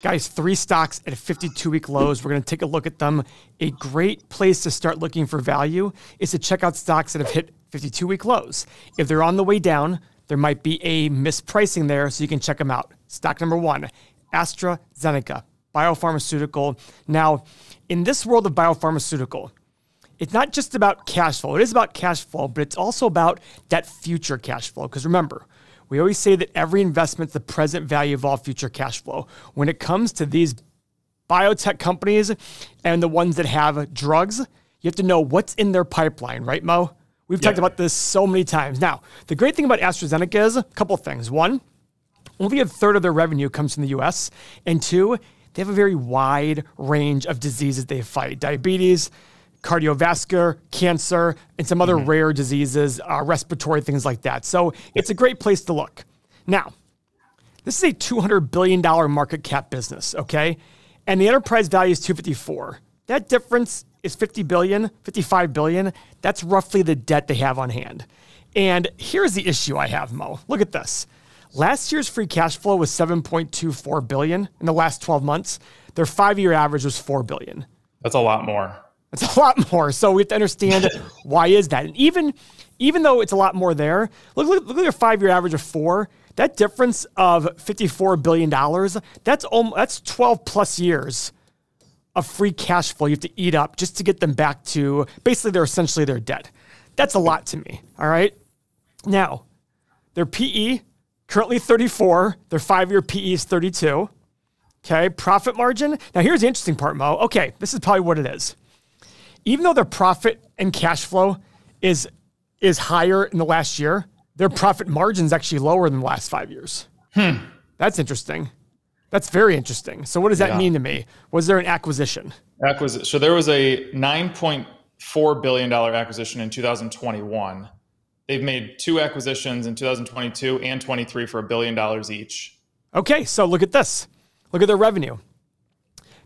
Guys, three stocks at 52 week lows. We're going to take a look at them. A great place to start looking for value is to check out stocks that have hit 52 week lows. If they're on the way down, there might be a mispricing there, so you can check them out. Stock number one AstraZeneca, biopharmaceutical. Now, in this world of biopharmaceutical, it's not just about cash flow. It is about cash flow, but it's also about that future cash flow. Because remember, we always say that every investment is the present value of all future cash flow. When it comes to these biotech companies and the ones that have drugs, you have to know what's in their pipeline, right, Mo? We've talked about this so many times. Now, the great thing about AstraZeneca is a couple things. One, only a third of their revenue comes from the US. And two, they have a very wide range of diseases they fight diabetes, cardiovascular, cancer, and some other mm-hmm. rare diseases, uh, respiratory things like that. So it's a great place to look. Now, this is a $200 billion market cap business, okay? And the enterprise value is 254. That difference is 50 billion, 55 billion. That's roughly the debt they have on hand. And here's the issue I have, Mo. Look at this. Last year's free cash flow was 7.24 billion in the last 12 months. Their 5-year average was 4 billion. That's a lot more. It's a lot more. So we have to understand why is that. And even even though it's a lot more there, look look, look at their five year average of four. That difference of fifty four billion dollars. That's almost, that's twelve plus years of free cash flow you have to eat up just to get them back to basically they're essentially their debt. That's a lot to me. All right. Now, their PE currently 34. Their five year PE is 32. Okay. Profit margin. Now, here's the interesting part, Mo. Okay. This is probably what it is even though their profit and cash flow is is higher in the last year, their profit margin is actually lower than the last five years. Hmm. That's interesting. That's very interesting. So, what does that yeah. mean to me? Was there an acquisition? Acquisition. So there was a nine point four billion dollar acquisition in 2021. They've made two acquisitions in 2022 and 23 for a billion dollars each. Okay, so look at this. Look at their revenue.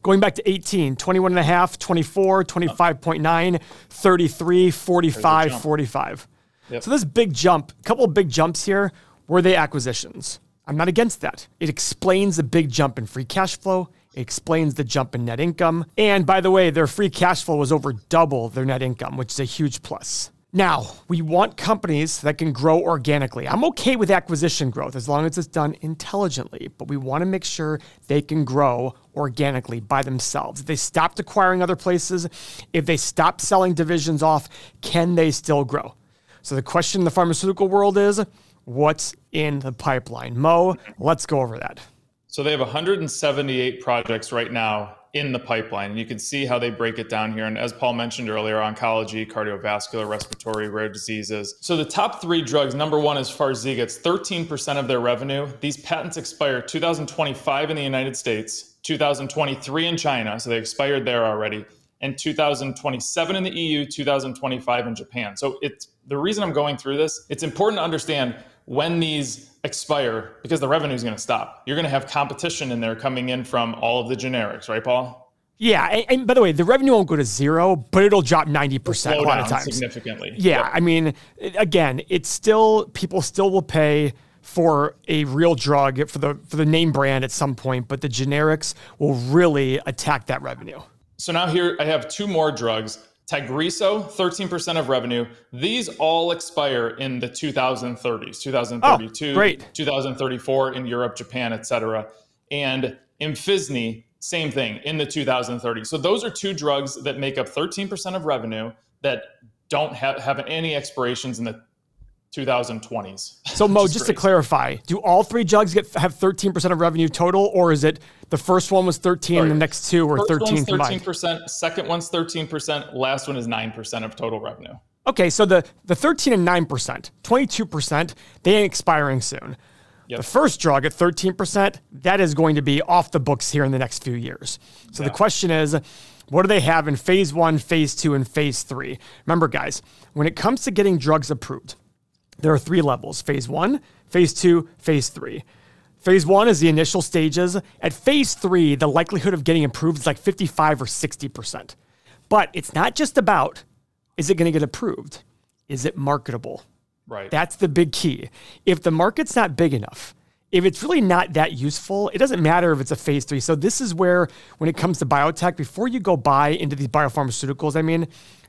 Going back to 18, 21 and a half, 24, 25.9, 33, 45, 45. Yep. So this big jump, a couple of big jumps here, were they acquisitions? I'm not against that. It explains the big jump in free cash flow. It explains the jump in net income. And by the way, their free cash flow was over double their net income, which is a huge plus. Now, we want companies that can grow organically. I'm okay with acquisition growth as long as it's done intelligently, but we want to make sure they can grow organically by themselves. If they stopped acquiring other places, if they stopped selling divisions off, can they still grow? So the question in the pharmaceutical world is what's in the pipeline? Mo, let's go over that. So they have 178 projects right now in the pipeline. And you can see how they break it down here. And as Paul mentioned earlier, oncology, cardiovascular, respiratory, rare diseases. So the top three drugs, number one is Farxiga. It's 13% of their revenue. These patents expire 2025 in the United States, 2023 in China. So they expired there already. And 2027 in the EU, 2025 in Japan. So it's the reason I'm going through this, it's important to understand when these expire because the revenue is going to stop. You're going to have competition in there coming in from all of the generics, right, Paul? Yeah, and, and, by the way, the revenue won't go to zero, but it'll drop ninety percent a lot of times. Significantly. Yeah, yep. I mean, again, it's still people still will pay for a real drug for the for the name brand at some point, but the generics will really attack that revenue. So now here I have two more drugs Tagrisso, 13% of revenue. These all expire in the 2030s, 2032, oh, great. 2034 in Europe, Japan, etc. And Imfinzi, same thing in the 2030s. So those are two drugs that make up 13% of revenue that don't have, have any expirations in the 2020s. So Mo, just to clarify, do all three jugs get have 13% of revenue total, or is it the first one was 13 and the next two were 13 one's 13%, second one's 13%, last one is 9% of total revenue. Okay, so the, the 13 and 9%, 22%, they ain't expiring soon. Yep. The first drug at 13%, that is going to be off the books here in the next few years. So yeah. the question is, what do they have in phase one, phase two, and phase three? Remember, guys, when it comes to getting drugs approved, there are three levels phase one, phase two, phase three. Phase one is the initial stages. At phase three, the likelihood of getting approved is like 55 or 60%. But it's not just about is it going to get approved? Is it marketable? Right. That's the big key. If the market's not big enough, if it's really not that useful, it doesn't matter if it's a phase three. So this is where, when it comes to biotech, before you go buy into these biopharmaceuticals, I mean,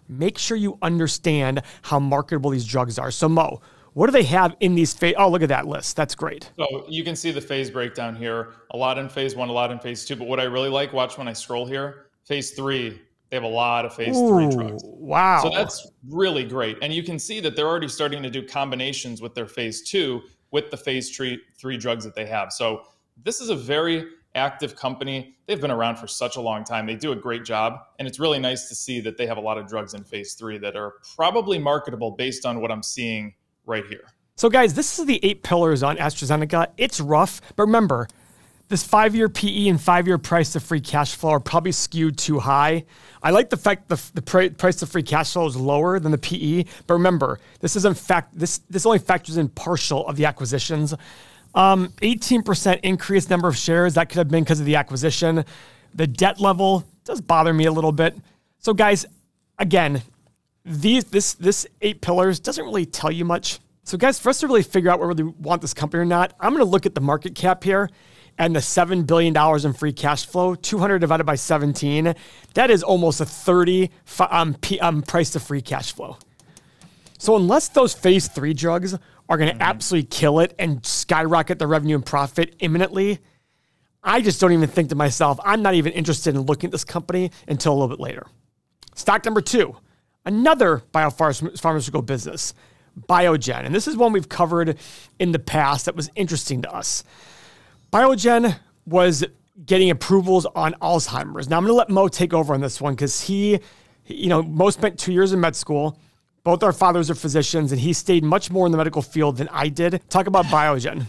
make sure you understand how marketable these drugs are. So Mo, what do they have in these phase? Oh, look at that list. That's great. So you can see the phase breakdown here. A lot in phase one, a lot in phase two. But what I really like, watch when I scroll here, phase three, they have a lot of phase Ooh, three drugs. Wow. So that's really great. And you can see that they're already starting to do combinations with their phase two with the phase three, three drugs that they have. So this is a very active company. They've been around for such a long time. They do a great job. And it's really nice to see that they have a lot of drugs in phase three that are probably marketable based on what I'm seeing right here. So, guys, this is the eight pillars on AstraZeneca. It's rough, but remember, this five year PE and five year price to free cash flow are probably skewed too high. I like the fact the, the price to free cash flow is lower than the PE, but remember, this is in fact this this only factors in partial of the acquisitions. Um, 18% increased number of shares that could have been because of the acquisition. The debt level does bother me a little bit. So, guys, again, these this this eight pillars doesn't really tell you much. So, guys, for us to really figure out whether we want this company or not, I'm going to look at the market cap here and the $7 billion in free cash flow, 200 divided by 17, that is almost a 30 um, P, um, price to free cash flow. So unless those phase three drugs are going to mm-hmm. absolutely kill it and skyrocket the revenue and profit imminently, I just don't even think to myself, I'm not even interested in looking at this company until a little bit later. Stock number two, another biopharmaceutical business, Biogen. And this is one we've covered in the past that was interesting to us. Biogen was getting approvals on Alzheimer's. Now I'm going to let Mo take over on this one because he, you know, Mo spent two years in med school. Both our fathers are physicians, and he stayed much more in the medical field than I did. Talk about Biogen.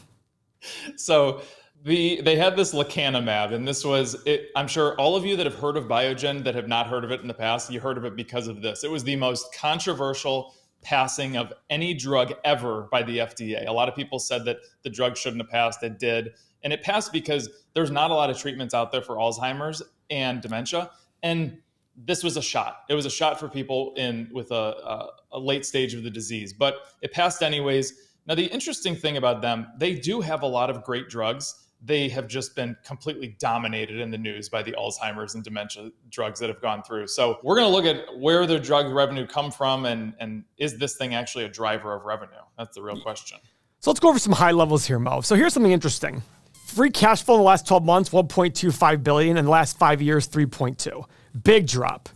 So the they had this lecanemab, and this was it, I'm sure all of you that have heard of Biogen that have not heard of it in the past, you heard of it because of this. It was the most controversial passing of any drug ever by the FDA. A lot of people said that the drug shouldn't have passed. It did. And it passed because there's not a lot of treatments out there for Alzheimer's and dementia. And this was a shot. It was a shot for people in with a, a, a late stage of the disease, but it passed anyways. Now, the interesting thing about them, they do have a lot of great drugs. They have just been completely dominated in the news by the Alzheimer's and dementia drugs that have gone through. So we're going to look at where their drug revenue come from and and is this thing actually a driver of revenue? That's the real question. So let's go over some high levels here, Mo. So here's something interesting. Free cash flow in the last 12 months, 1.25 billion. In the last five years, 3.2. Big drop.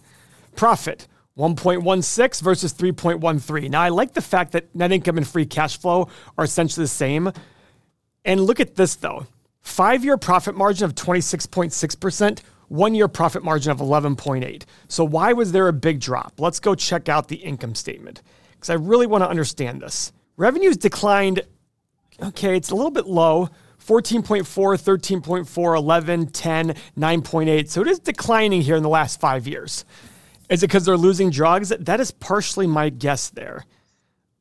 Profit, 1.16 versus 3.13. Now, I like the fact that net income and free cash flow are essentially the same. And look at this, though. Five year profit margin of 26.6%, one year profit margin of 11.8. So why was there a big drop? Let's go check out the income statement because I really want to understand this. Revenues declined. Okay, it's a little bit low, 14.4, 13.4, 11, 10, 9.8. So it is declining here in the last five years. Is it because they're losing drugs? That is partially my guess there.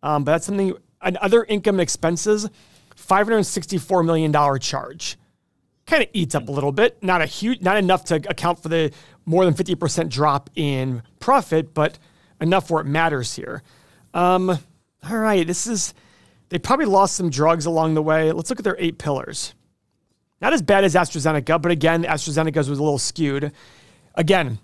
Um, but that's something, and other income expenses, $564 million charge. Kind of eats up a little bit. Not a huge, not enough to account for the more than 50% drop in profit, but enough where it matters here. Um, all right, this is they probably lost some drugs along the way. Let's look at their eight pillars. Not as bad as AstraZeneca, but again, AstraZeneca's was a little skewed. Again,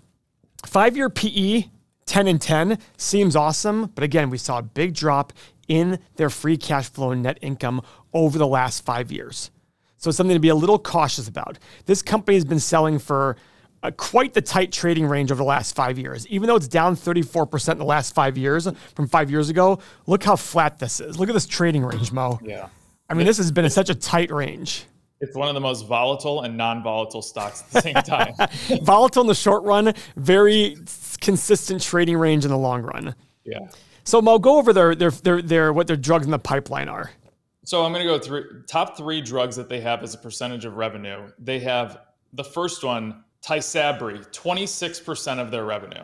five year PE, 10 and 10 seems awesome, but again, we saw a big drop in their free cash flow and net income over the last five years. So it's something to be a little cautious about. This company has been selling for uh, quite the tight trading range over the last five years. Even though it's down 34% in the last five years from five years ago, look how flat this is. Look at this trading range, Mo. Yeah. I mean, this has been such a tight range. It's one of the most volatile and non-volatile stocks at the same time. volatile in the short run, very consistent trading range in the long run. Yeah. So Mo, go over their their their, their what their drugs in the pipeline are. So I'm going to go through top three drugs that they have as a percentage of revenue. They have the first one, Tysabri, 26% of their revenue.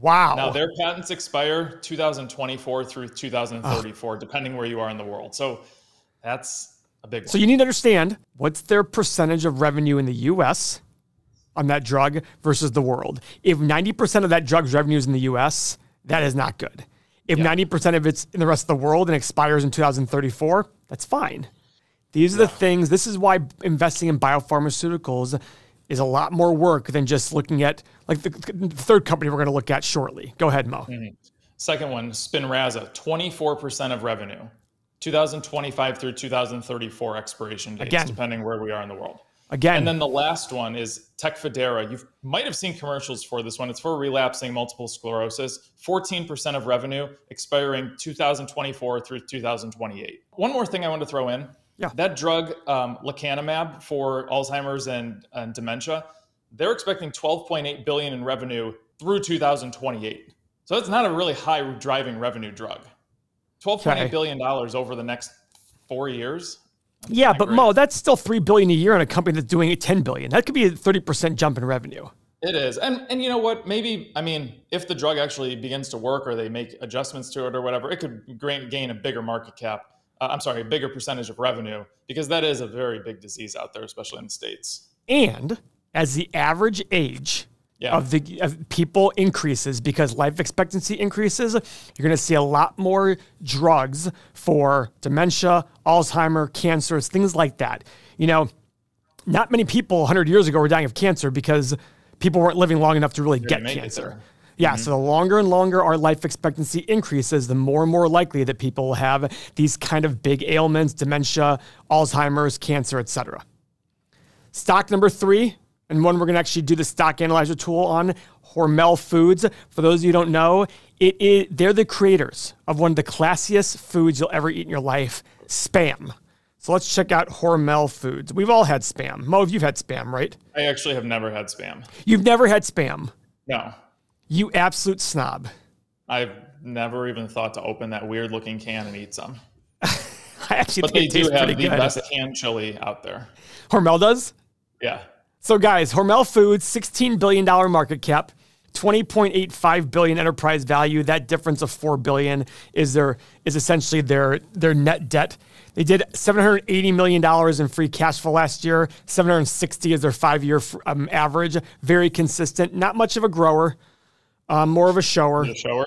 Wow. Now their patents expire 2024 through 2034, oh. depending where you are in the world. So that's a big one. So you need to understand what's their percentage of revenue in the US on that drug versus the world. If 90% of that drug's revenue is in the US, that is not good. If yeah. 90% of it's in the rest of the world and expires in 2034, that's fine. These are the things. This is why investing in biopharmaceuticals is a lot more work than just looking at like the, the third company we're going to look at shortly. Go ahead, Mo. Mm-hmm. Second one, Spinraza, 24% of revenue, 2025 through 2034 expiration dates, Again. depending where we are in the world. Again. And then the last one is Tecfidera. You might have seen commercials for this one. It's for relapsing multiple sclerosis. 14% of revenue expiring 2024 through 2028. One more thing I want to throw in. Yeah. That drug, um, lecanemab for Alzheimer's and, and dementia, they're expecting 12.8 billion in revenue through 2028. So it's not a really high driving revenue drug. 12.8 okay. billion dollars over the next four years. Yeah, but. Mo, that's still three billion a year in a company that's doing 10 billion. That could be a 30% jump in revenue. It is. And and you know what? Maybe I mean, if the drug actually begins to work or they make adjustments to it or whatever, it could gain a bigger market cap. Uh, I'm sorry, a bigger percentage of revenue because that is a very big disease out there, especially in the states. And as the average age yeah. of the of people increases because life expectancy increases, you're going to see a lot more drugs for dementia, Alzheimer, cancers, things like that. You know, not many people 100 years ago were dying of cancer because people weren't living long enough to really get cancer. Yeah, mm-hmm. so the longer and longer our life expectancy increases, the more and more likely that people will have these kind of big ailments, dementia, Alzheimer's, cancer, etc. Stock number three, and one we're going to actually do the stock analyzer tool on Hormel Foods. For those of you who don't know, it is, they're the creators of one of the classiest foods you'll ever eat in your life, spam. So let's check out Hormel Foods. We've all had spam. Mo, you've had spam, right? I actually have never had spam. You've never had spam? No. You absolute snob. I've never even thought to open that weird looking can and eat some. I actually but they do have the good. best canned chili out there. Hormel does? Yeah. So, guys, Hormel Foods, $16 billion market cap. 20.85 billion enterprise value. That difference of 4 billion is their is essentially their their net debt. They did 780 million dollars in free cash flow last year. 760 is their five year um, average. Very consistent. Not much of a grower. Um, more of a shower. A shower.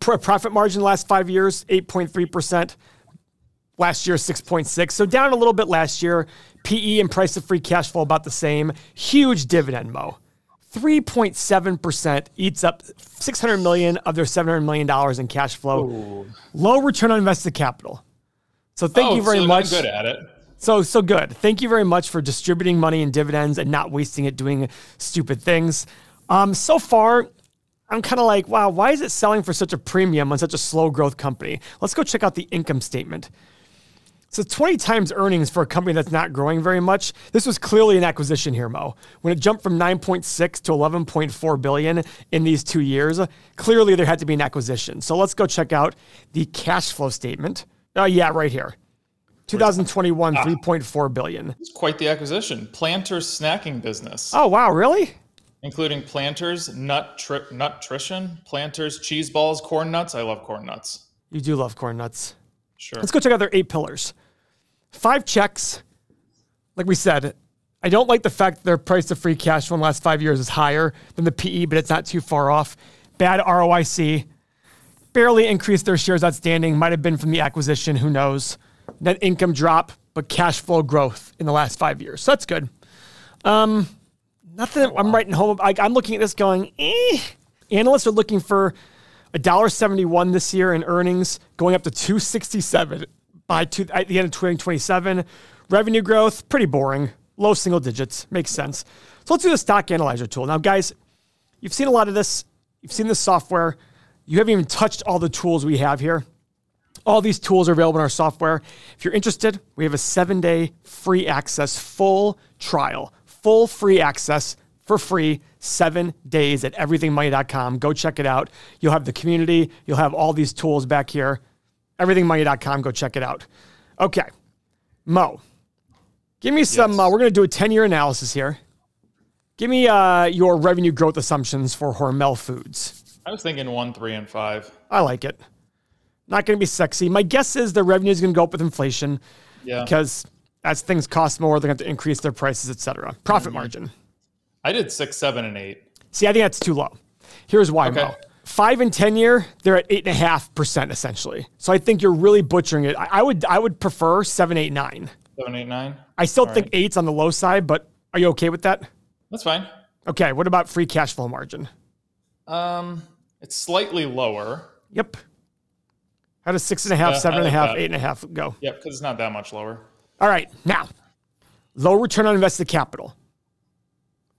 Pro- profit margin last five years 8.3 percent. Last year 6.6. So down a little bit last year. PE and price of free cash flow about the same. Huge dividend, Mo. 3.7% eats up 600 million of their 700 million dollars in cash flow. Ooh. Low return on invested capital. So thank oh, you very so much. Good at it. So so good. Thank you very much for distributing money and dividends and not wasting it doing stupid things. Um, so far, I'm kind of like, wow, why is it selling for such a premium on such a slow growth company? Let's go check out the income statement. So 20 times earnings for a company that's not growing very much. This was clearly an acquisition here, Mo. When it jumped from 9.6 to 11.4 billion in these two years, clearly there had to be an acquisition. So let's go check out the cash flow statement. Oh yeah, right here. 2021, ah, 3.4 billion. It's quite the acquisition. Planters snacking business. Oh wow, really? Including Planters nut tri- nutrition, Planters cheese balls, corn nuts. I love corn nuts. You do love corn nuts. Sure. Let's go check out their eight pillars. Five checks. Like we said, I don't like the fact that their price to free cash flow in the last five years is higher than the PE, but it's not too far off. Bad ROIC. Barely increased their shares outstanding. Might have been from the acquisition. Who knows? Net income drop, but cash flow growth in the last five years. So that's good. Um, nothing. I'm writing home. I, I'm looking at this going, eh. Analysts are looking for $1.71 this year in earnings, going up to 267 by two, at the end of 2027. Revenue growth, pretty boring. Low single digits. Makes sense. So let's do the stock analyzer tool. Now, guys, you've seen a lot of this. You've seen this software. You haven't even touched all the tools we have here. All these tools are available in our software. If you're interested, we have a seven day free access, full trial, full free access for free seven days at everythingmoney.com. Go check it out. You'll have the community, you'll have all these tools back here. Everythingmoney.com. Go check it out. Okay. Mo, give me some. Yes. Uh, we're going to do a 10 year analysis here. Give me uh, your revenue growth assumptions for Hormel Foods. I was thinking one, three, and five. I like it. Not going to be sexy. My guess is the revenue is going to go up with inflation. Yeah. Because as things cost more, they're going to have to increase their prices, etc. Profit mm-hmm. margin. I did six, seven, and eight. See, I think that's too low. Here's why, okay. Mo. Five and ten year, they're at eight and a half percent essentially. So I think you're really butchering it. I, I would I would prefer seven, eight, nine. Seven, eight, nine. I still All think right. eight's on the low side, but are you okay with that? That's fine. Okay. What about free cash flow margin? Um, it's slightly lower. Yep. How does six and a half, seven and a half, eight and a half go? Yep, because it's not that much lower. All right. Now, low return on invested capital,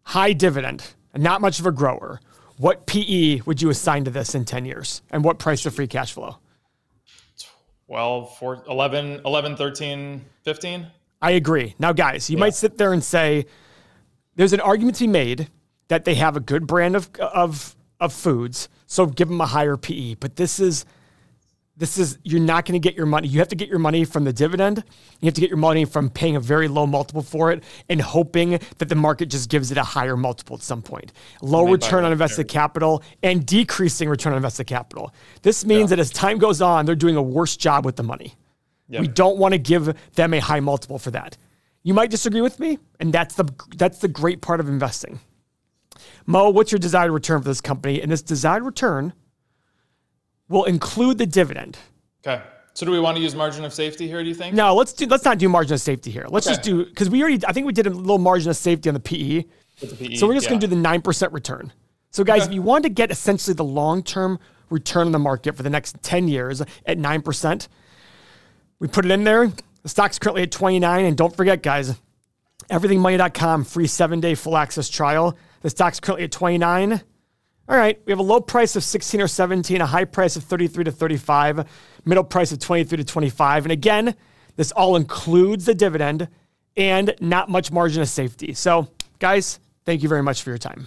high dividend, and not much of a grower. What PE would you assign to this in 10 years? And what price of free cash flow? 12, 4, 11, 11, 13, 15. I agree. Now, guys, you yeah. might sit there and say there's an argument to be made that they have a good brand of, of, of foods, so give them a higher PE. But this is this is you're not going to get your money. You have to get your money from the dividend. You have to get your money from paying a very low multiple for it and hoping that the market just gives it a higher multiple at some point. Low return on invested capital and decreasing return on invested capital. This means yeah. that as time goes on, they're doing a worse job with the money. Yep. We don't want to give them a high multiple for that. You might disagree with me, and that's the that's the great part of investing. Mo, what's your desired return for this company? And this desired return will include the dividend. Okay. So do we want to use margin of safety here? Do you think? No, let's do. Let's not do margin of safety here. Let's okay. just do because we already. I think we did a little margin of safety on the PE. The PE so we're just yeah. going to do the nine percent return. So guys, okay. if you want to get essentially the long term return on the market for the next ten years at nine percent, we put it in there. The stock's currently at twenty nine, and don't forget, guys, everythingmoney.com free seven day full access trial. The stock's currently at twenty nine. All right, we have a low price of 16 or 17, a high price of 33 to 35, middle price of 23 to 25. And again, this all includes the dividend and not much margin of safety. So, guys, thank you very much for your time.